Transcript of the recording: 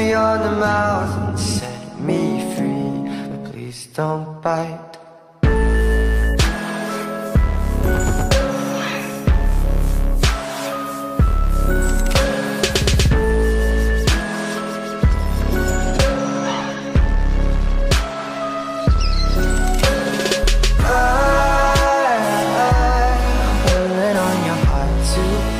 beyond the mouth and set me free But please don't bite I, I, I, on your heart too